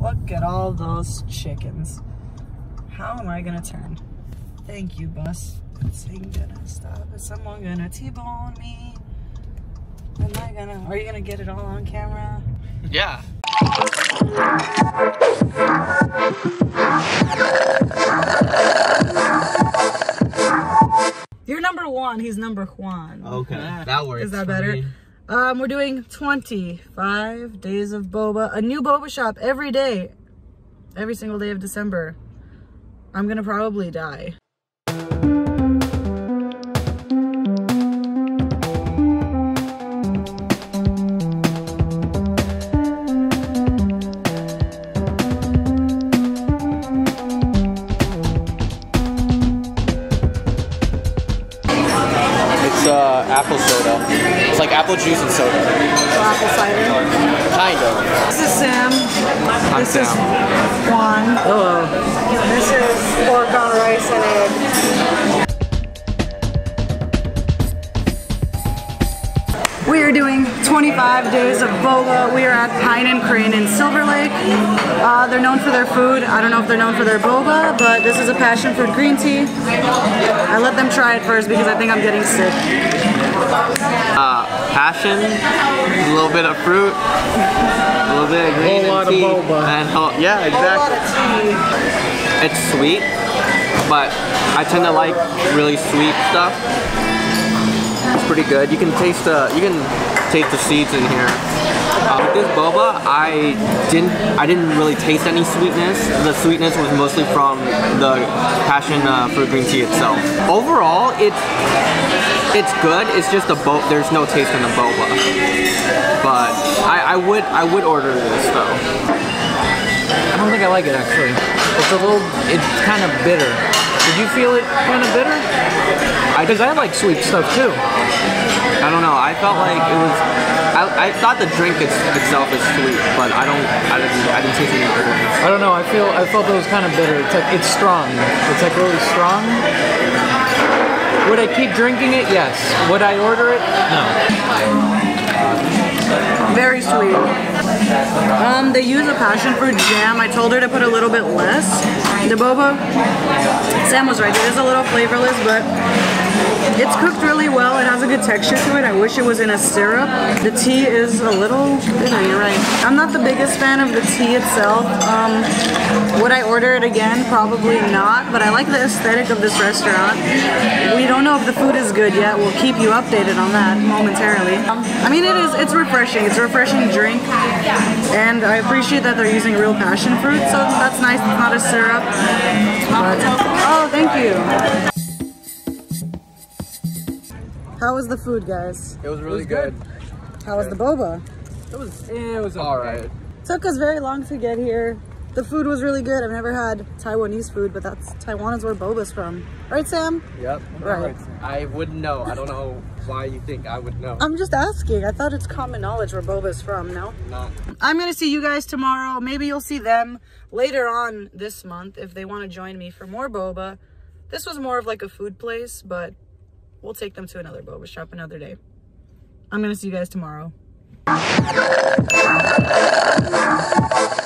Look at all those chickens. How am I gonna turn? Thank you, bus. Is thing gonna stop? Is someone gonna T-bone me? Am I gonna, are you gonna get it all on camera? Yeah. You're number one, he's number Juan. Okay, that works. Is that better? me. Um, we're doing 25 days of boba. A new boba shop every day. Every single day of December. I'm gonna probably die. Uh, apple soda. It's like apple juice and soda. Apple cider. Kind of. This is Sam. I'm this is Juan. Hello. This is pork on rice and egg. 25 days of boba. We are at Pine and Crane in Silver Lake. Uh, they're known for their food. I don't know if they're known for their boba, but this is a passion fruit green tea. I let them try it first because I think I'm getting sick. Uh, passion, a little bit of fruit, a little bit of green Whole lot and of tea, boba. and whole, yeah, A lot exactly. of tea. It's sweet, but I tend to like really sweet stuff. Pretty good. You can taste the you can taste the seeds in here. Uh, with this boba, I didn't I didn't really taste any sweetness. The sweetness was mostly from the passion uh, fruit green tea itself. Overall, it's it's good. It's just a bo There's no taste in the boba. But I, I would I would order this though. I don't think I like it actually. It's a little, it's kind of bitter. Did you feel it kind of bitter? Because I like sweet stuff too. I don't know. I felt like it was. I, I thought the drink it's, itself is sweet, but I don't. I didn't. I didn't taste any bitterness. I don't know. I feel, I felt it was kind of bitter. It's like it's strong. It's like really strong. Would I keep drinking it? Yes. Would I order it? No. Very sweet. They use a passion fruit jam. I told her to put a little bit less. The boba, Sam was right. It is a little flavorless, but it's cooked really well. It has a good texture to it. I wish it was in a syrup. The tea is a little bitter. You're right. I'm not the biggest fan of the tea itself. Um, would I order it again? Probably not. But I like the aesthetic of this restaurant. We don't know if the food is good yet. We'll keep you updated on that momentarily. Um, I mean, it is. It's refreshing. It's a refreshing drink, and I appreciate that they're using real passion fruit. So that's nice. It's not a syrup. But, oh, thank you. How was the food, guys? It was really good. How was the boba? It was, eh, it was All right. Took us very long to get here. The food was really good. I've never had Taiwanese food, but that's Taiwan is where boba's from. Right, Sam? Yep. Right. I wouldn't know. I don't know why you think I would know. I'm just asking. I thought it's common knowledge where boba's from, no? not. I'm gonna see you guys tomorrow. Maybe you'll see them later on this month if they want to join me for more boba. This was more of like a food place, but we'll take them to another boba shop another day. I'm gonna see you guys tomorrow. Thank you.